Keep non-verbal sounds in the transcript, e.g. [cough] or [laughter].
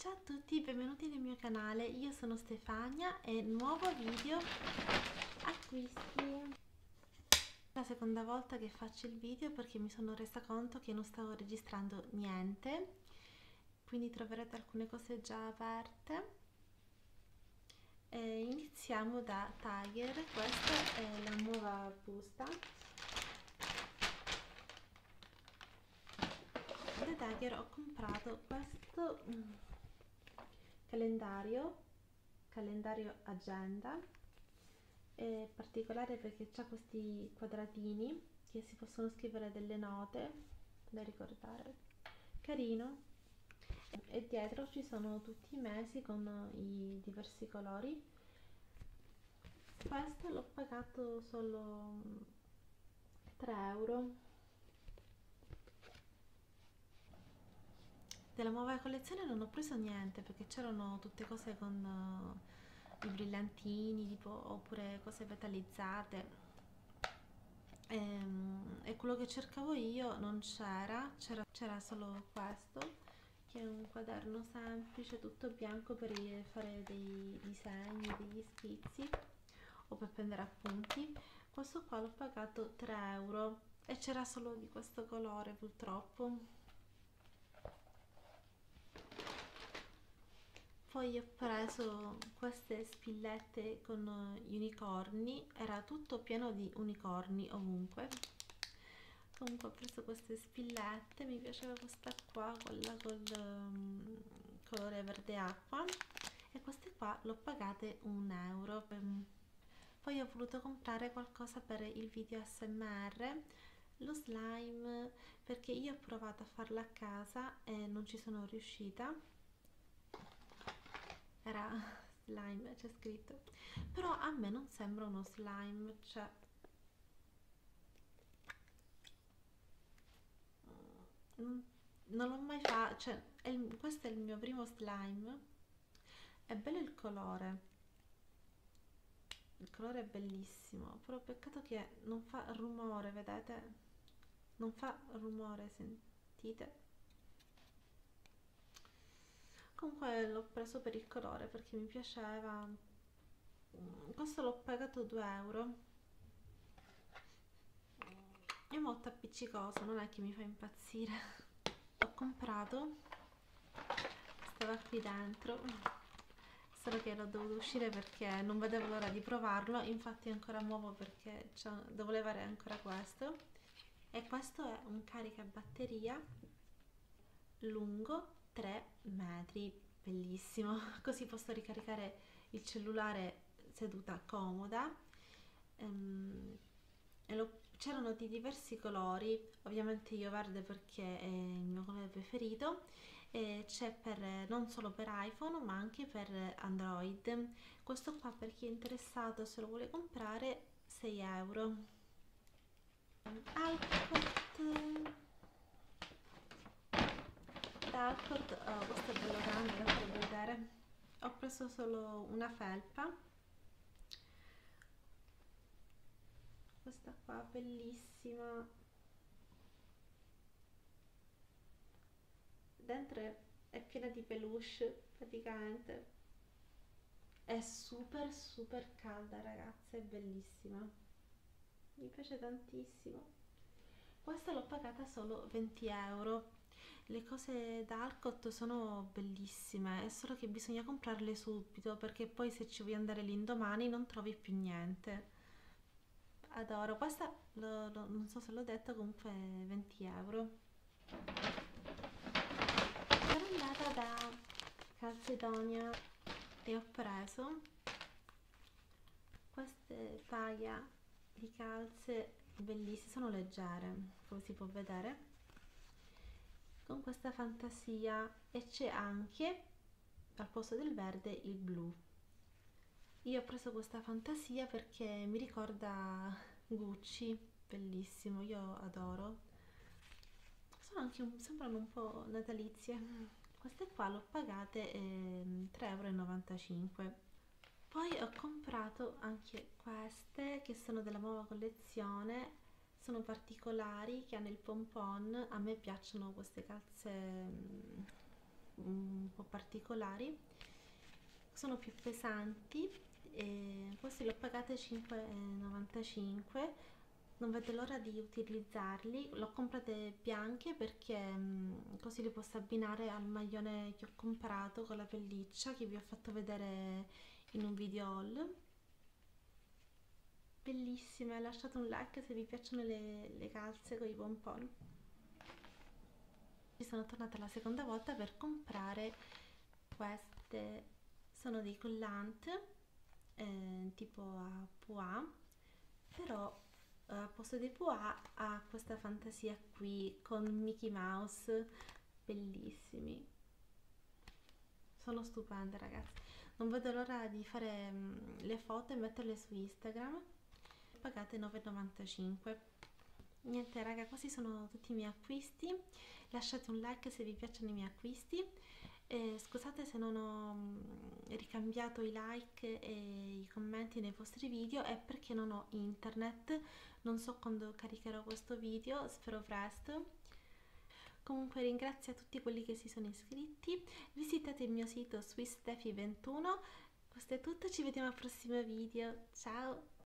Ciao a tutti, benvenuti nel mio canale, io sono Stefania e nuovo video acquisti. La seconda volta che faccio il video perché mi sono resa conto che non stavo registrando niente, quindi troverete alcune cose già aperte. E iniziamo da Tiger, questa è la nuova busta da Tiger ho comprato questo mm, calendario calendario agenda è particolare perché ha questi quadratini che si possono scrivere delle note da ricordare. Carino. E dietro ci sono tutti i mesi con i diversi colori. Questo l'ho pagato solo 3 euro della nuova collezione non ho preso niente perché c'erano tutte cose con uh, i brillantini tipo, oppure cose metallizzate. E, ehm, e quello che cercavo io non c'era c'era solo questo che è un quaderno semplice tutto bianco per fare dei disegni degli schizzi o per prendere appunti. Questo qua l'ho pagato 3 euro e c'era solo di questo colore purtroppo poi ho preso queste spillette con gli unicorni. Era tutto pieno di unicorni ovunque. Comunque ho preso queste spillette mi piaceva questa qua quella col um, colore verde acqua. E queste qua l'ho pagate un euro. Poi ho voluto comprare qualcosa per il video smr lo slime perché io ho provato a farlo a casa e non ci sono riuscita era slime c'è scritto. Però a me non sembra uno slime cioè. Non l'ho mai fatto cioè è il, questo è il mio primo slime. È bello il colore. Il colore è bellissimo però peccato che non fa rumore vedete? Non fa rumore sentite comunque l'ho preso per il colore perché mi piaceva. Mm, questo l'ho pagato 2 euro. È molto appiccicoso non è che mi fa impazzire. Ho comprato. Stava qui dentro. Solo che l'ho dovuto uscire perché non vedevo l'ora di provarlo. Infatti è ancora nuovo perché devo levare ancora questo. E questo è un caricabatteria lungo 3 metri bellissimo. [laughs] Così posso ricaricare il cellulare seduta comoda. Ehm, c'erano di diversi colori ovviamente io verde perché è il mio colore preferito c'è non solo per iPhone ma anche per Android. Questo qua per chi è interessato se lo vuole comprare 6 euro. Alcott Alcott oh, questo è bello grande lo farò vedere. Ho preso solo una felpa. Questa qua bellissima. Dentro è piena di peluche praticamente. È super super calda ragazze è bellissima. Mi piace tantissimo. Questa l'ho pagata solo 20 euro le cose da Alcott sono bellissime, è solo che bisogna comprarle subito perché poi se ci vuoi andare l'indomani non trovi più niente. Adoro, questa lo, lo, non so se l'ho detto, comunque 20 euro. Sono andata da Calcedonia e ho preso queste paia di calze bellissime, sono leggere, come si può vedere con questa fantasia e c'è anche al posto del verde il blu. Io ho preso questa fantasia perché mi ricorda Gucci bellissimo io adoro. Sono anche un, sembrano un po' natalizie. Queste qua l'ho pagate eh, 3,95 euro poi ho comprato anche queste che sono della nuova collezione sono particolari che hanno il pompon a me piacciono queste calze mm, un po' particolari sono più pesanti e questi li ho pagati 5,95 non vedo l'ora di utilizzarli l'ho comprate bianche perché mh, così li posso abbinare al maglione che ho comprato con la pelliccia che vi ho fatto vedere in un video haul bellissime lasciate un like se vi piacciono le, le calze con i pompon sono tornata la seconda volta per comprare queste sono dei collant eh, tipo a pois però eh, al posto dei pois ha questa fantasia qui con Mickey Mouse bellissimi. Sono stupende ragazzi. Non vedo l'ora di fare um, le foto e metterle su Instagram pagate 9,95 niente raga questi sono tutti i miei acquisti. Lasciate un like se vi piacciono i miei acquisti. Eh, scusate se non ho mm, ricambiato i like e i commenti nei vostri video è perché non ho internet. Non so quando caricherò questo video spero presto. Comunque ringrazio a tutti quelli che si sono iscritti. Visitate il mio sito swissdefi21 questo è tutto ci vediamo al prossimo video. Ciao